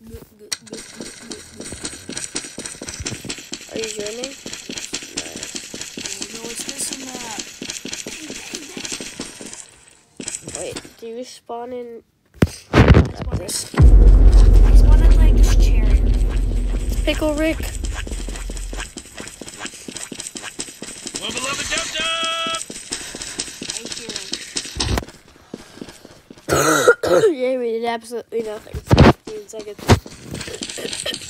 Are you joining? No, it's this and that. Wait, do you spawn in? Spawn this? I spawned at like this cherry. Pickle Rick. Wubba lubba dub dub! I hear him. yeah, we did absolutely nothing. ち上げて。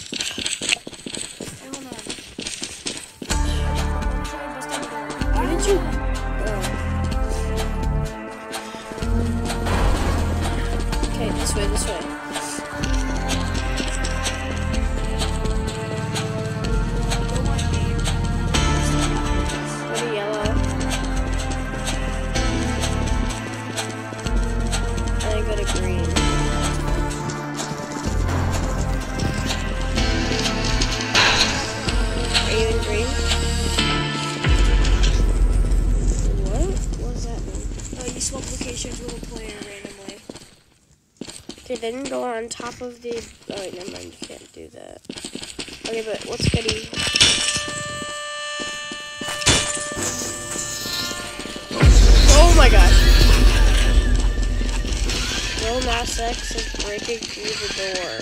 Then go on top of the. Oh, wait, never mind. You can't do that. Okay, but what's goody? Oh my gosh! Lil Nas X is breaking through the door.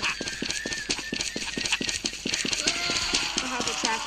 I have a trap.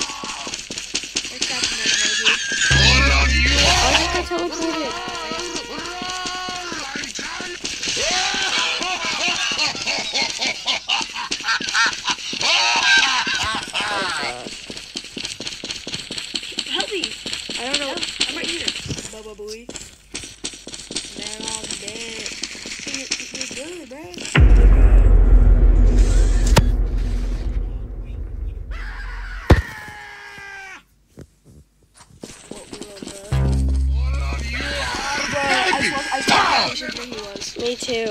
Swapped, I swapped locations where he was. Me too.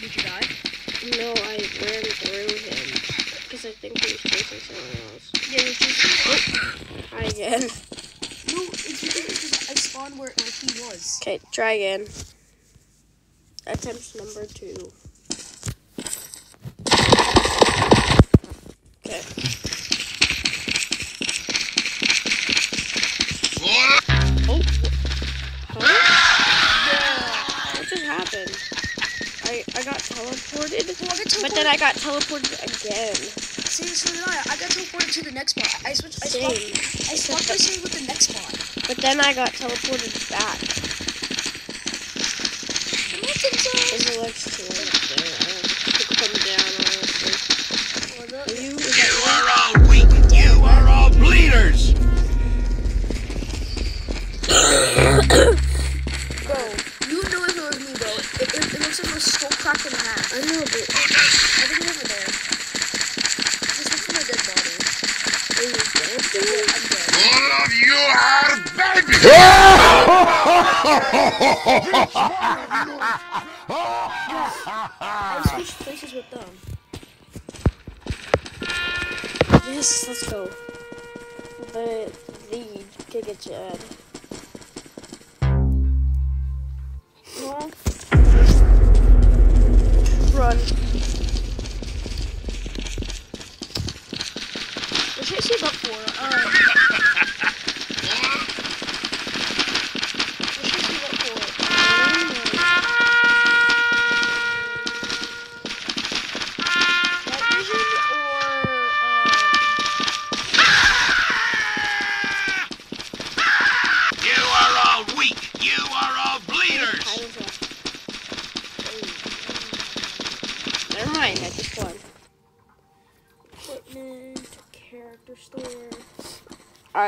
Did you die? No, I ran through him because I think he was chasing someone else. Yeah, you're. Hi again. No, it's because I spawned where, where he was. Okay, try again. Attempt number two. I got teleported again. See, so did I. I got teleported to the next spot. I switched. I swapped. I swapped save with the next spot. But then I got teleported back.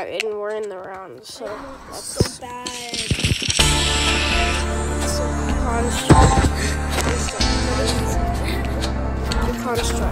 Alright, and we're in the round, so That's let's so bad. So construct. Construct.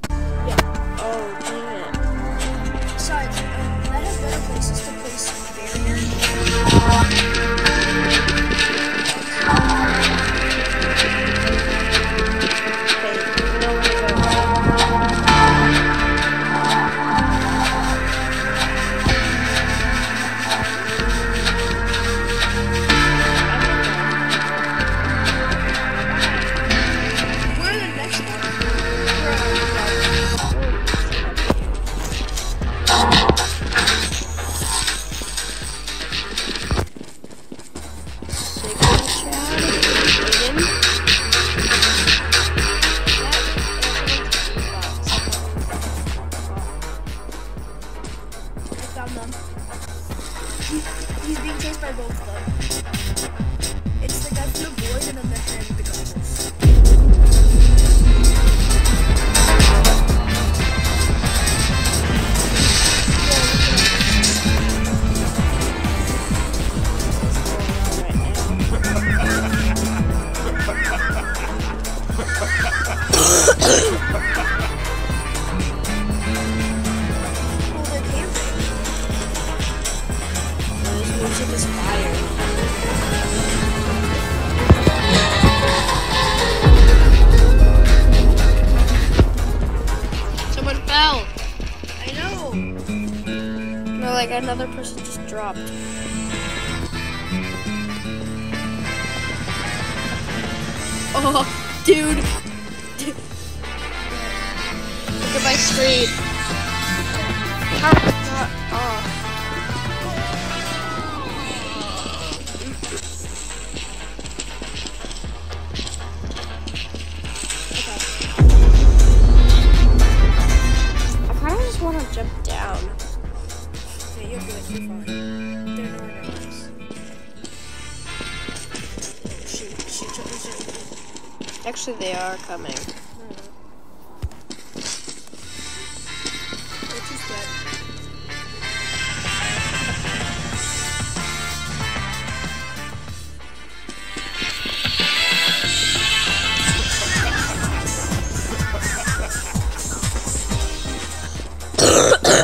Actually, they are coming.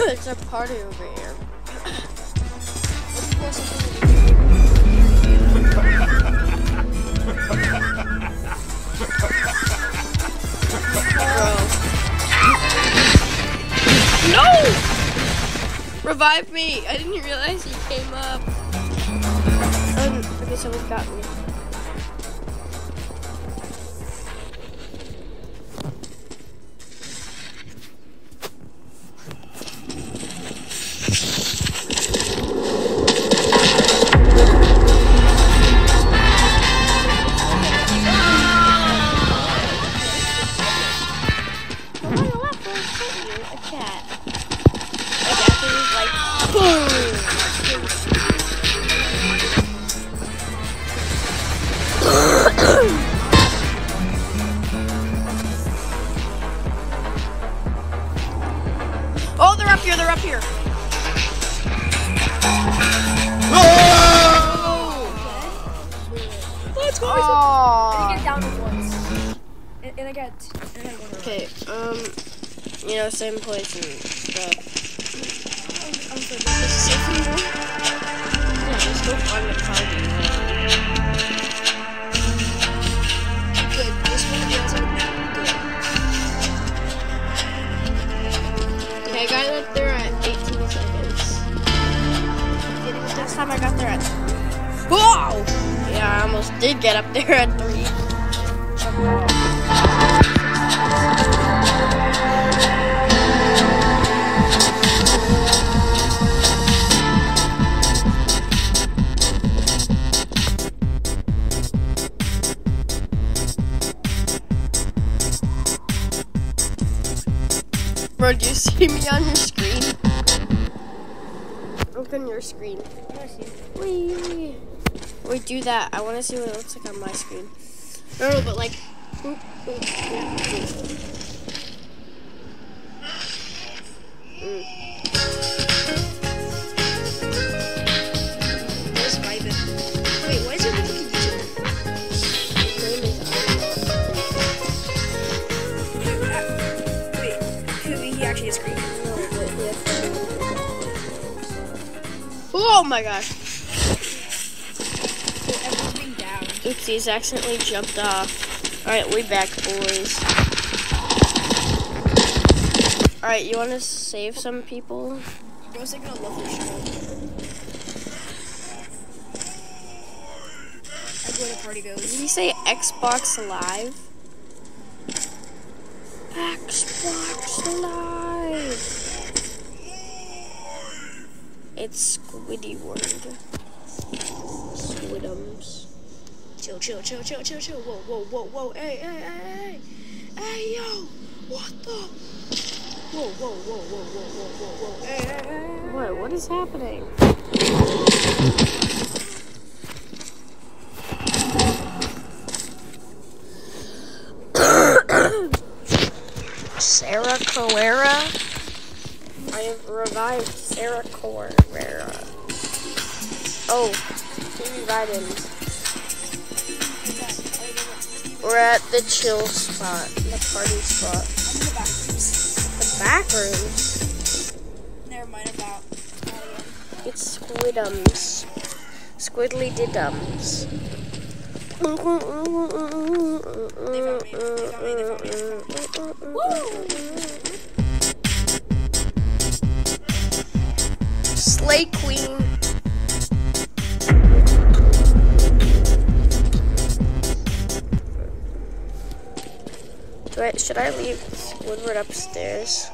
It's a party over here. revive me. I didn't realize he came up. Um, okay, someone got me. see me on your screen? Open your screen. Wee. Wait, do that. I want to see what it looks like on my screen. No, no, but like. Oop, oop, oop, mm. Oh my gosh. Oopsies, accidentally jumped off. Alright, we back, boys. Alright, you want to save some people? Bro's taking a lovely shot. I go where the party Did goes. he say Xbox Live? Xbox Live! It's Squidward. Squidums. Chill, chill, chill, chill, chill, chill. Whoa, whoa, whoa, whoa. Hey, hey, hey, hey. Hey, yo. What the? Whoa, whoa, whoa, whoa, whoa, whoa, whoa, whoa. Hey, hey, hey, hey. What? What is happening? Sarah Carrera? Revived Sarah Carrera. Oh, who revived him? We're at the chill spot, the party spot. The back rooms. The back rooms. Never mind about. It's squidums. Squidly didums. They found me. They found me. They found me. Slay Queen. Wait, should I leave Woodward upstairs?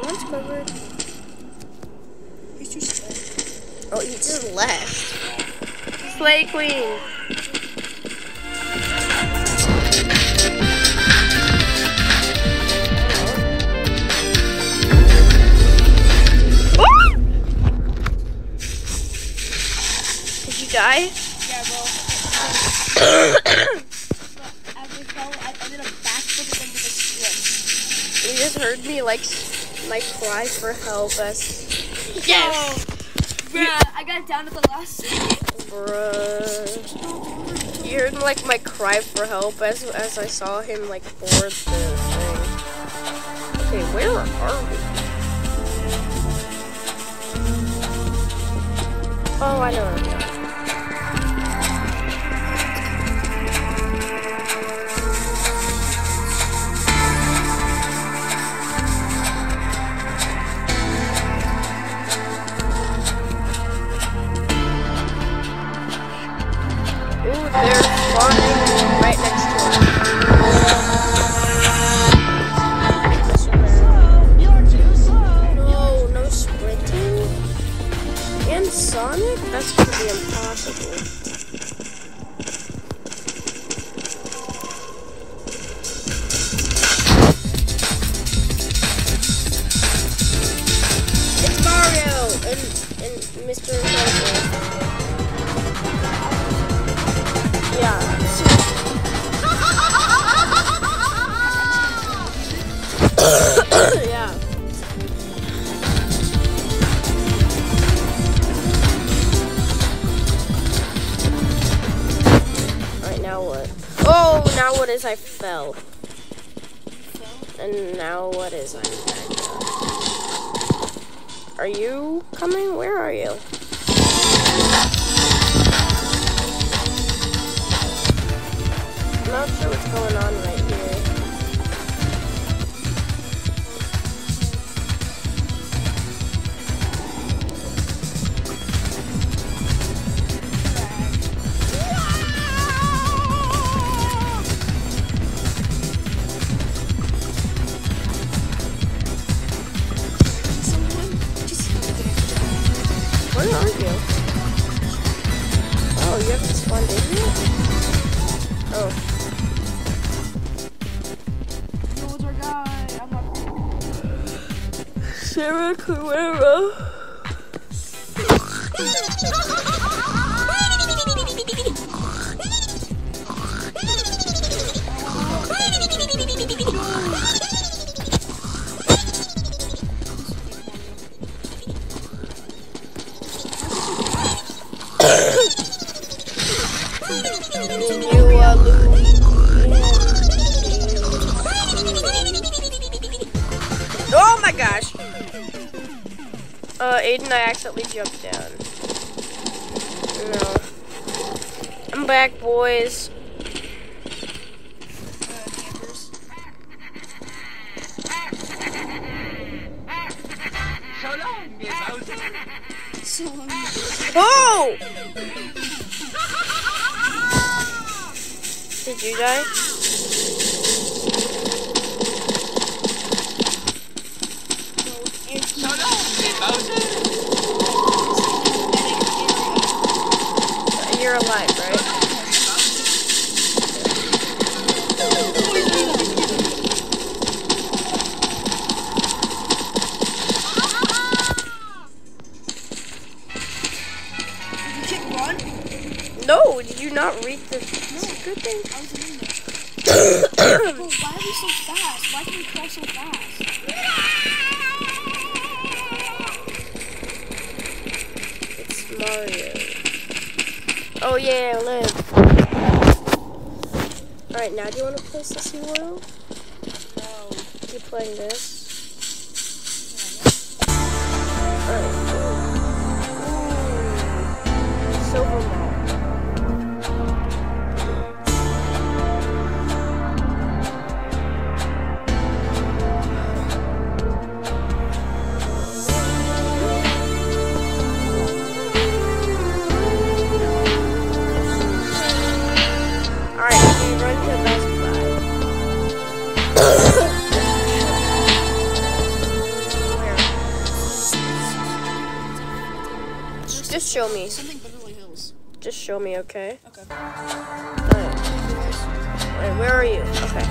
Where's Woodward? He's too slow. Oh, he just left. Slay Queen. Did you die? Yeah, bro. As I fell, I, I did a backflip and then did a split. You just heard me like my cry for help yes, oh. Bruh, I got down at the last bruh. You heard like my cry for help as as I saw him like board the thing. Okay, where are we? Oh, I know to us. No, no sprinting? And Sonic? That's gonna be impossible. Mario and, and Mr. is I fell? And now what is I back up? Are you coming? Where are you? Carrera. I accidentally jumped down. No. I'm back, boys. Oh! Did you die? life, right? No, did you not read this? No. Good thing. blue? No. You playing this? Alright. show me. Something Beverly Hills. Just show me, okay? Okay. Alright. Wait, where are you? Okay.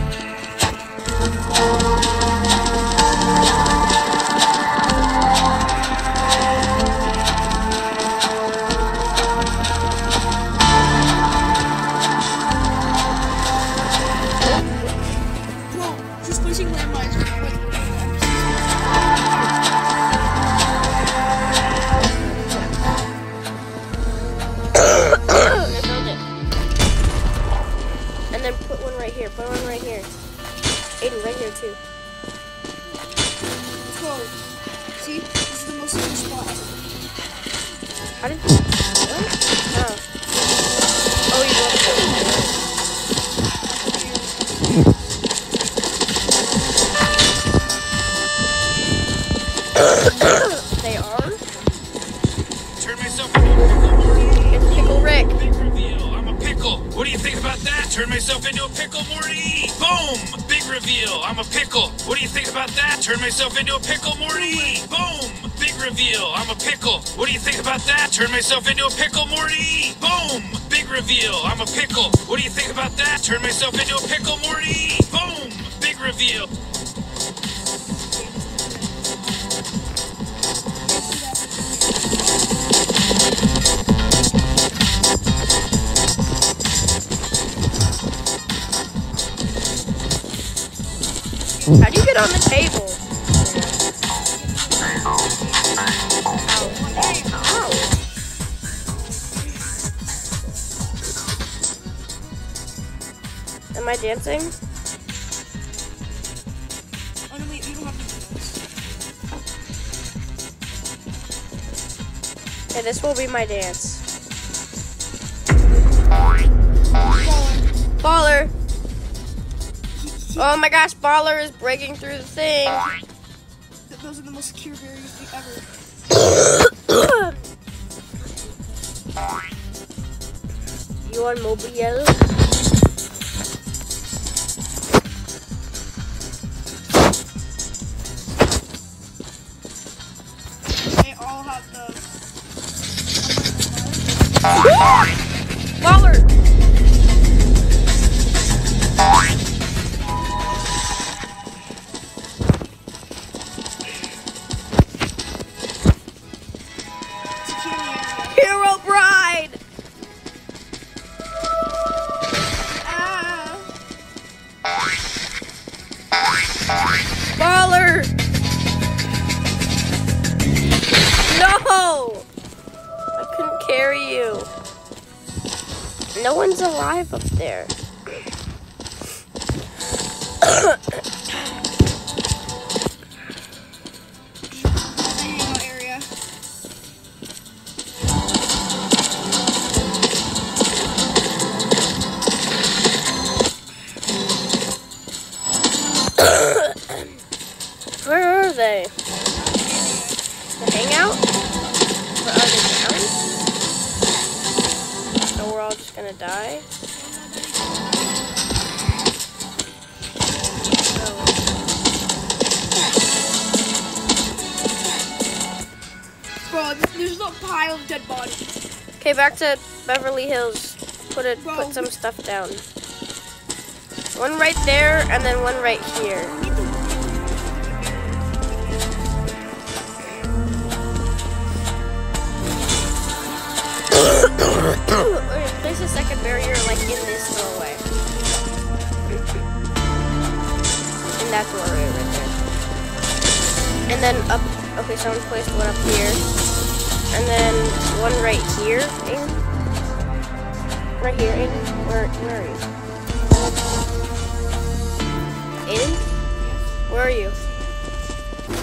it on the table. Oh. Am I dancing? Oh no, wait, we don't have to do this. Okay, this will be my dance. Baller. Baller. Oh my gosh, Baller is breaking through the thing. Those are the most secure barriers ever. you on mobile yellow? Baller! So we're just gonna die? Bro, there's a pile of dead bodies. Okay, back to Beverly Hills. Put it. Bro. Put some stuff down. One right there, and then one right here. Second barrier like in this doorway. In that doorway right there. And then up. Okay, someone placed one up here. And then one right here. Aiden. Right here, Aiden. Where, where are you? Aiden? Where are you?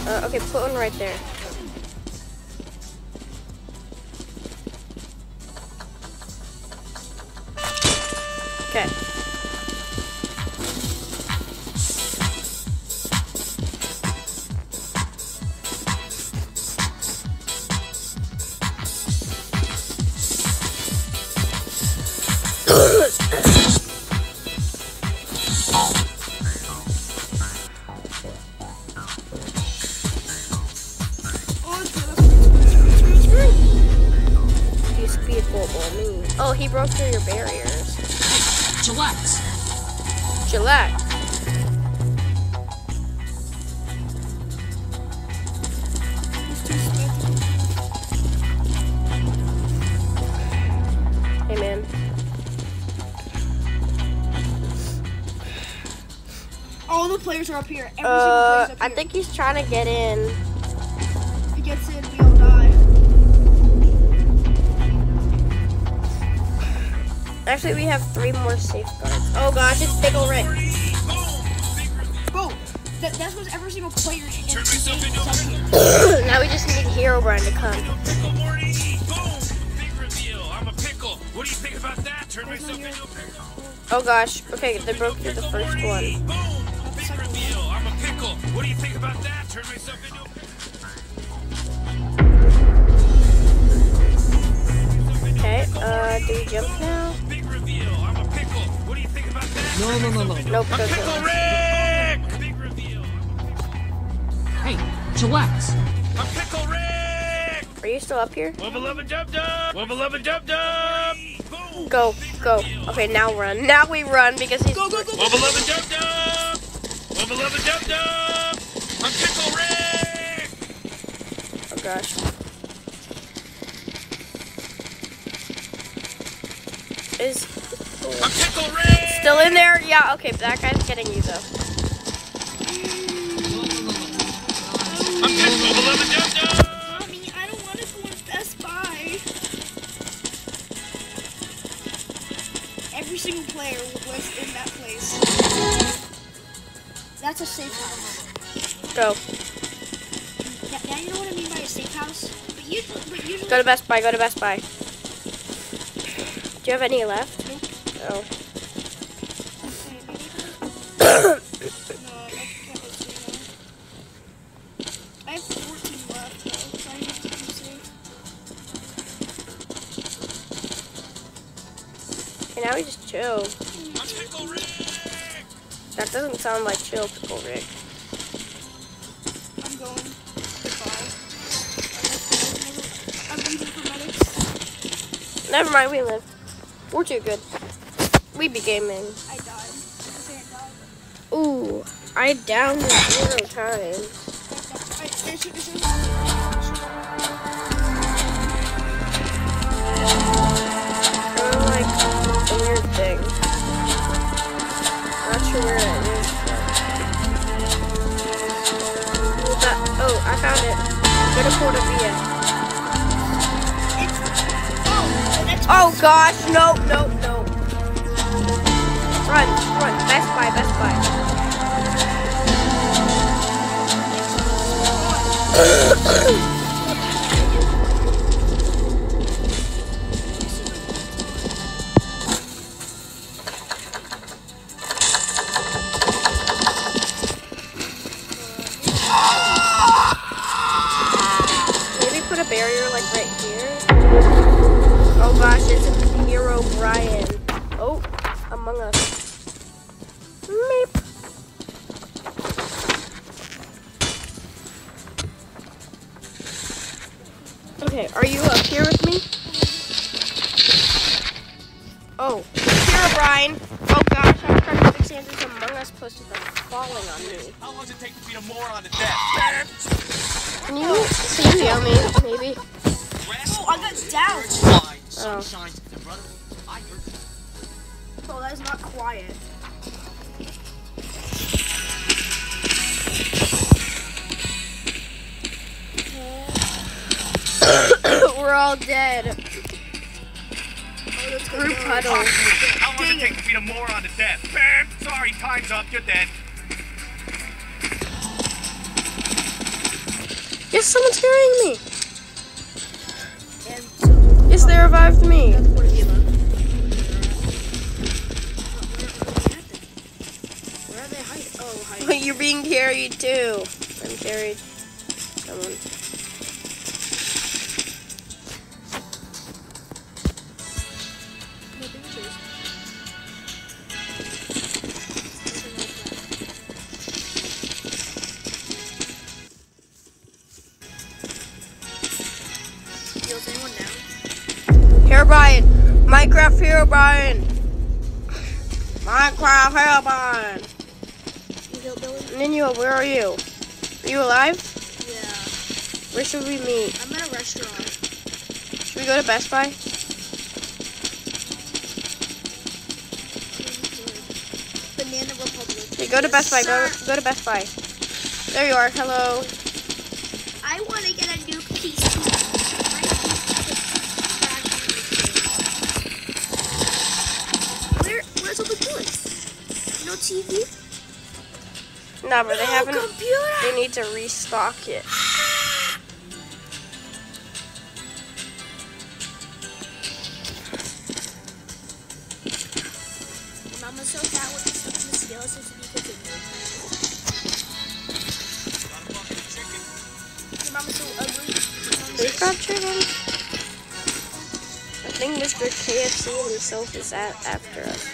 Uh, okay, put one right there. Okay. Uh, single player's up I think he's trying to get in. if he gets in, we all die. Actually, we have three more safeguards. Oh gosh, it's Pickle Rick. Boom. Bro, that, that's what every single player in the game into a is up pickle. here. now we just need Herobrine to come. Pickle Morty. Boom. Big reveal. I'm a pickle. What do you think about that? Turn myself into a pickle. Oh gosh. Okay, they broke through the first one. What do you think about that? Turn myself into a. Okay, uh, do we jump now? Big reveal. I'm a pickle. What do you think about that? No, no, no, no. Nope, I'm. Pickle Rick. Big reveal. Hey, chillax. I'm Pickle Rick. Are you still up here? Wubba lubba dub dub. Wubba lubba dub dub. Go, go. Okay, now run. Now we run because he's. Go, go, go, go. Wubba lubba dub dub. Wubba lubba dub dub. Oh gosh. Is Rick. still in there? Yeah. Okay, that guy's getting you though. Every single player was in that place. That's a safe house. Go. Now, now you know what I mean by a safe house? But usually, but usually Go to Best Buy. Go to Best Buy. Do you have any left? Oh. No, I now. Have 14 left though, so I need to be safe. Okay, now we just chill. Mm. Pickle Rick. That doesn't sound like chill, Pickle Rick. Never mind, we live. We're too good. We be gaming. I died. I I died. Ooh, I downed it zero times. Kind of like a weird thing. Not sure where it is. That, oh, I found it. Go to Porta Via. Oh gosh, no, no, no. Run, run, Best Buy, Best Buy. Ugh. Oh it's Hero Brian. Oh, Among Us. Meep. Okay, are you up here with me? Oh, Herobrine. Oh gosh, I was trying to fix Andrew's Among Us posters are falling on me. How long does it take to beat a moron to death? Can you, can you heal me, maybe? Oh, I got down. Fine, sun Oh. shines. And brother, I heard Oh, that is not quiet. We're all dead. Oh, that's good. Group huddle. How long does it take to beat a moron to death? Bam! Sorry, time's up. You're dead. Yes, someone's carrying me. They revived me. that's what it is. Where are they hiding? Oh. You're being carried too. I'm carried. Someone. Brian. Minecraft Herobrine. You hillbilly? Ninja, where are you? Are you alive? Yeah. Where should we meet? I'm at a restaurant. Should we go to Best Buy? Banana Republic. Okay, go to Best Buy. Go, go to Best Buy. There you are. Hello. No, but they no haven't. computer. They need to restock it. Mama's so fat with the stuff in the scales is because of me. Your mama's so ugly. Beef chicken. I think Mr. KFC himself is at, after us.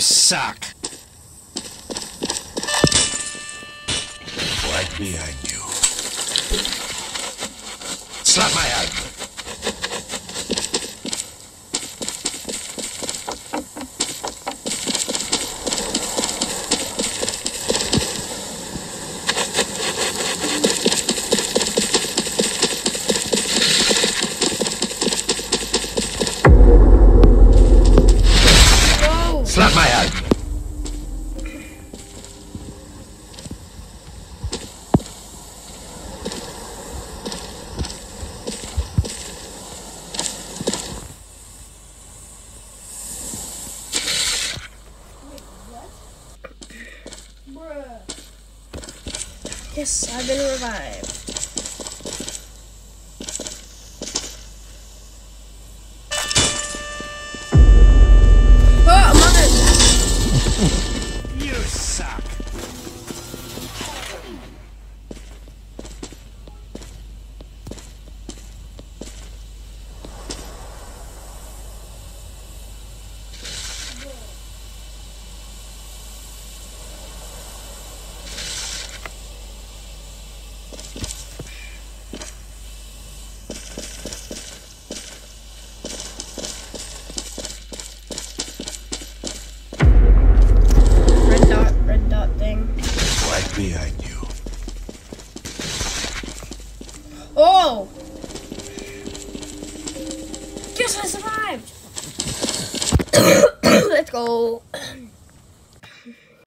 Suck. Right behind you. Slap my hand. Whoa! Slap my hand. Yes, I've been revived.